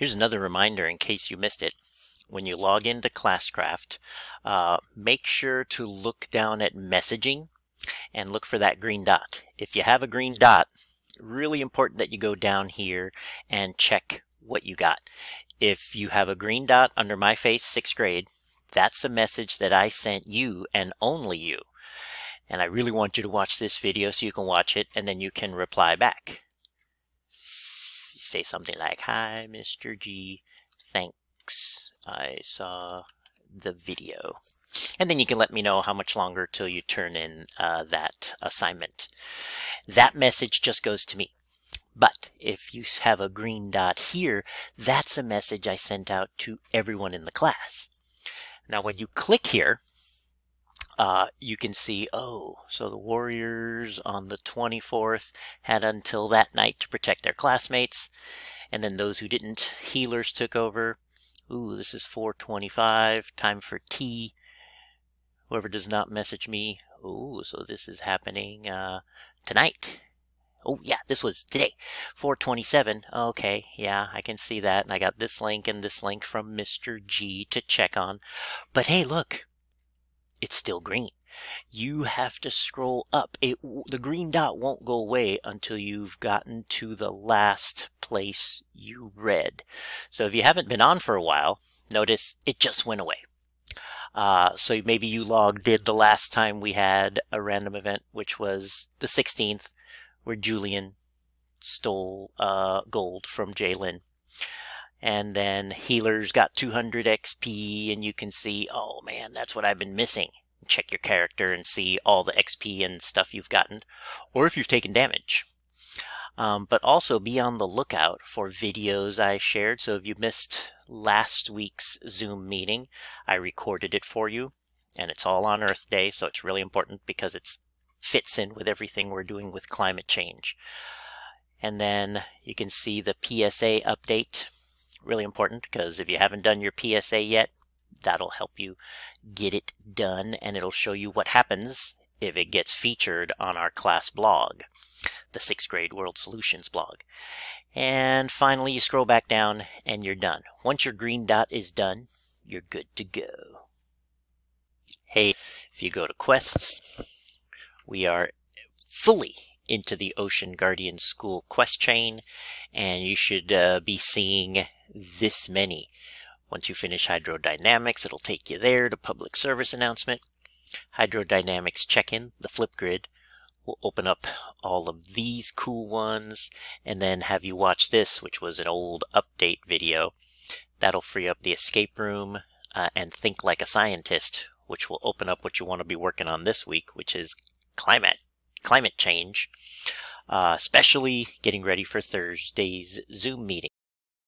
Here's another reminder in case you missed it. When you log into Classcraft, uh, make sure to look down at messaging and look for that green dot. If you have a green dot, really important that you go down here and check what you got. If you have a green dot under my face, sixth grade, that's a message that I sent you and only you. And I really want you to watch this video so you can watch it and then you can reply back say something like, Hi, Mr. G, thanks. I saw the video. And then you can let me know how much longer till you turn in uh, that assignment. That message just goes to me. But if you have a green dot here, that's a message I sent out to everyone in the class. Now when you click here, uh, you can see, oh, so the Warriors on the 24th had until that night to protect their classmates. And then those who didn't, healers took over. Ooh, this is 425, time for tea. Whoever does not message me. Ooh, so this is happening uh, tonight. Oh, yeah, this was today, 427. Okay, yeah, I can see that. And I got this link and this link from Mr. G to check on. But hey, look, it's still green. You have to scroll up. It, the green dot won't go away until you've gotten to the last place you read. So if you haven't been on for a while, notice it just went away. Uh, so maybe you logged in the last time we had a random event, which was the 16th, where Julian stole uh, gold from Jalen and then healers got 200 XP and you can see, oh man, that's what I've been missing. Check your character and see all the XP and stuff you've gotten, or if you've taken damage. Um, but also be on the lookout for videos I shared. So if you missed last week's Zoom meeting, I recorded it for you, and it's all on Earth Day, so it's really important because it fits in with everything we're doing with climate change. And then you can see the PSA update really important because if you haven't done your PSA yet, that'll help you get it done and it'll show you what happens if it gets featured on our class blog, the sixth grade World Solutions blog. And finally, you scroll back down and you're done. Once your green dot is done, you're good to go. Hey, if you go to quests, we are fully into the Ocean Guardian School quest chain, and you should uh, be seeing this many. Once you finish hydrodynamics, it'll take you there to public service announcement. Hydrodynamics check-in, the Flipgrid, will open up all of these cool ones and then have you watch this, which was an old update video. That'll free up the escape room uh, and think like a scientist, which will open up what you want to be working on this week, which is climate climate change, uh, especially getting ready for Thursday's Zoom meeting.